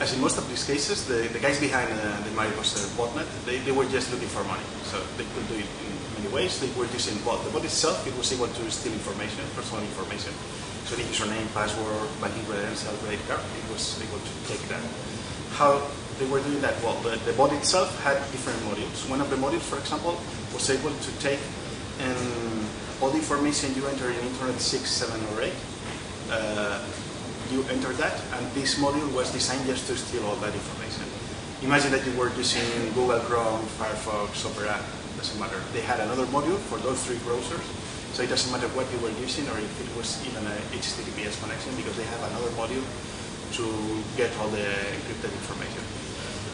as in most of these cases, the, the guys behind uh, the Mariposa botnet, they, they were just looking for money. So they could do it in many ways. They were using bot. The bot itself, it was able to steal information, personal information. So the username, password, banking credential, credit card, it was able to take that. How they were doing that? Well, the, the bot itself had different modules. One of the modules, for example, was able to take um, all the information you enter in Internet 6, 7, or 8, uh, you enter that, and this module was designed just to steal all that information. Imagine that you were using Google Chrome, Firefox, Opera, doesn't matter. They had another module for those three browsers, so it doesn't matter what you were using or if it was even a HTTPS connection because they have another module to get all the encrypted information.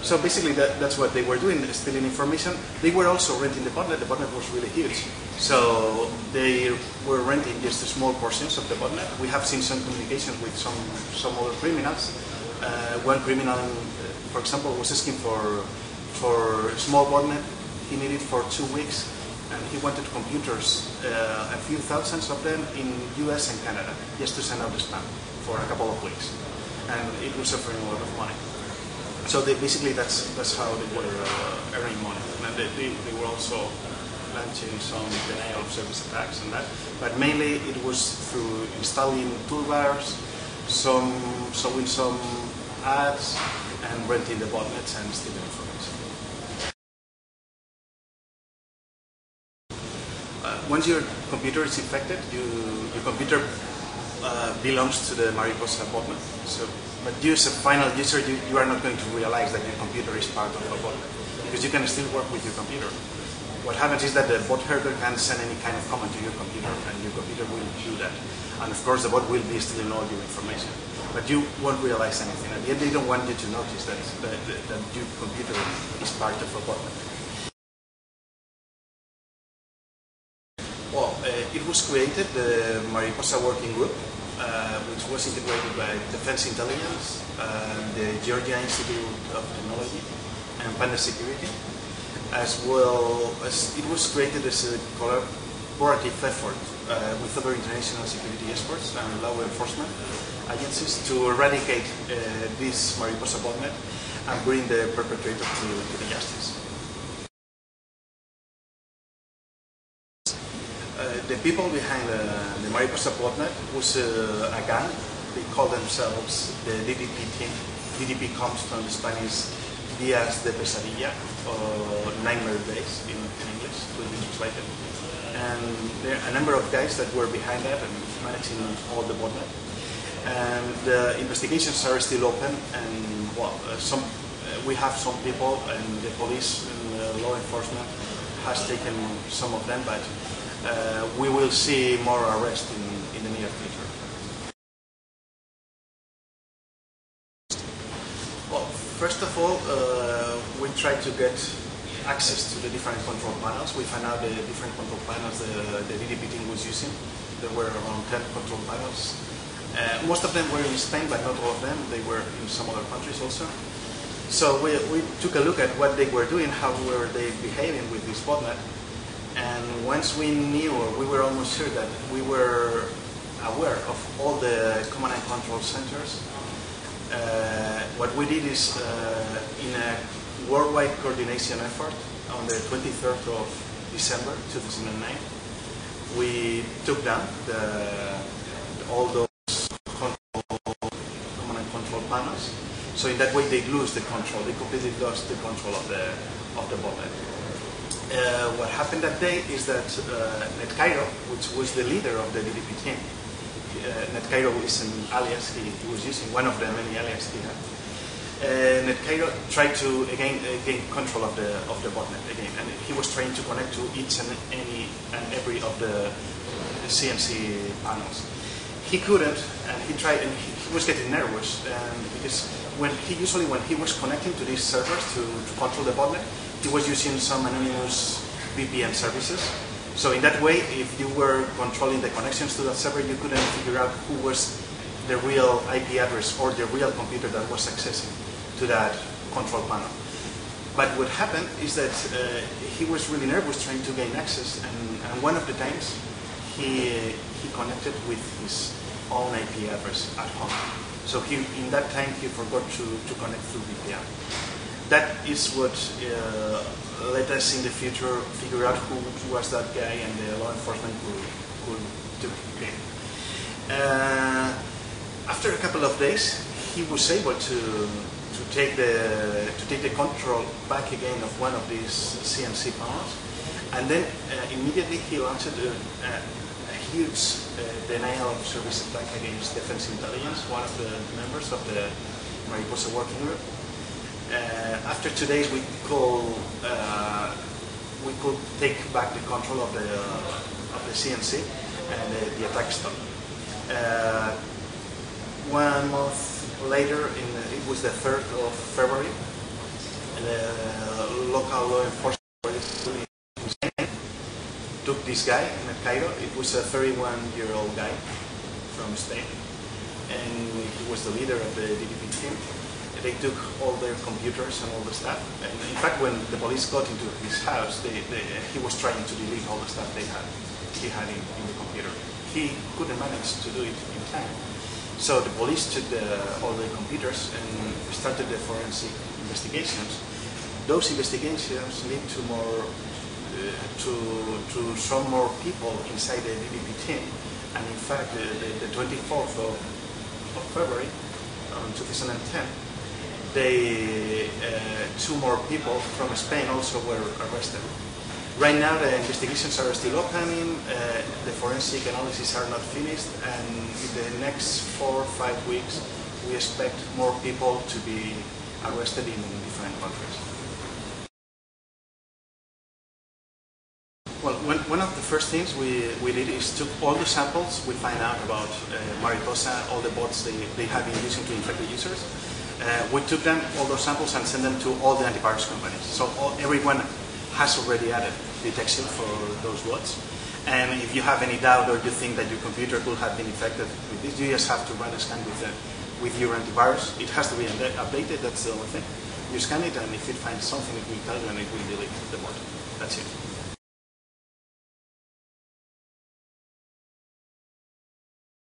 So basically that, that's what they were doing, stealing information. They were also renting the botnet. The botnet was really huge. So they were renting just small portions of the botnet. We have seen some communications with some, some other criminals. Uh, one criminal, uh, for example, was asking for, for small botnet. He needed for two weeks and he wanted computers, uh, a few thousands of them in US and Canada, just to send out the spam for a couple of weeks. And it was offering a lot of money. So they, basically, that's that's how they were uh, earning money, and they, they, they, were also launching some denial of service attacks and that. But mainly, it was through installing toolbars, some showing some ads, and renting the botnets and stealing information. Uh, once your computer is infected, you, your computer uh, belongs to the Mariposa botnet. So, but you as a final user, you, you are not going to realize that your computer is part of a botnet because you can still work with your computer. What happens is that the bot herder can send any kind of command to your computer, and your computer will do that. And of course, the bot will be stealing all your information, but you won't realize anything. The end, they don't want you to notice that that, that your computer is part of a botnet. Well, uh, it was created, the Mariposa Working Group, which was integrated by Defense Intelligence, uh, the Georgia Institute of Technology, and Panda Security, as well as it was created as a collaborative effort uh, with other international security experts and law enforcement agencies to eradicate uh, this Mariposa botnet and bring the perpetrator to, to the justice. People behind the, the Mariposa botnet was uh, a gang. They call themselves the DDP team. DDP comes from the Spanish Días de Pesadilla, or Nightmare Days in, in English, will be translated. And there are a number of guys that were behind that and managing all the botnet. And the investigations are still open, and well, uh, some uh, we have some people, and the police and law enforcement has taken some of them, but uh, we will see more arrests in, in the near future. Well, first of all, uh, we try to get access to the different control panels. We found out the different control panels the, the DDP team was using. There were around 10 control panels. Uh, most of them were in Spain, but not all of them. They were in some other countries also. So we, we took a look at what they were doing, how were they behaving with this botnet, and once we knew, or we were almost sure that we were aware of all the command and control centers, uh, what we did is, uh, in a worldwide coordination effort, on the 23rd of December 2009, we took down the, all those control, command and control panels. So in that way, they lose the control. They completely lost the control of the of the botnet. Uh, what happened that day is that uh, Netkairo, which was the leader of the DDP team, uh, Netkairo is an alias he, was using, one of the many aliases he had. Uh, Netkairo tried to again uh, gain control of the of the botnet again, and he was trying to connect to each and any and every of the CNC panels. He couldn't, and he tried, and he, he was getting nervous, and because when he usually when he was connecting to these servers to, to control the botnet, he was using some anonymous VPN services. So in that way, if you were controlling the connections to that server, you couldn't figure out who was the real IP address or the real computer that was accessing to that control panel. But what happened is that uh, he was really nervous trying to gain access, and, and one of the times he he connected with his own IP address at home. So he, in that time, he forgot to, to connect through VPN. That is what uh, let us in the future figure out who was that guy and the law enforcement could, could do it. Uh, after a couple of days, he was able to, to, take the, to take the control back again of one of these CNC panels. And then uh, immediately he launched a, a, a huge uh, denial of service attack against Defense Intelligence, one of the members of the Mariposa working group. Uh, after two days, we could, uh, we could take back the control of the, of the CNC and the, the attack. Uh, one month later, in the, it was the 3rd of February, the local law enforcement took this guy in Cairo. It was a 31-year-old guy from Spain, and he was the leader of the DDP team. They took all their computers and all the stuff. And in fact, when the police got into his house, they, they, he was trying to delete all the stuff they had, he had in, in the computer. He couldn't manage to do it in time. So the police took the, all the computers and started the forensic investigations. Those investigations lead to more, uh, to, to some more people inside the DDP team. And in fact, the, the, the 24th of, of February, um, 2010, they, uh, two more people from Spain also were arrested. Right now the investigations are still opening, uh, the forensic analysis are not finished, and in the next four or five weeks we expect more people to be arrested in different countries. Well, one, one of the first things we, we did is took all the samples we find out about uh, Mariposa, all the bots they, they have been using to infect the users, uh, we took them, all those samples, and sent them to all the antivirus companies. So all, everyone has already added detection for those bots. And if you have any doubt or you think that your computer could have been infected with this, you just have to run a scan with, the, with your antivirus. It has to be updated, that's the only thing. You scan it, and if it finds something, it will tell you, and it will delete the bot. That's it.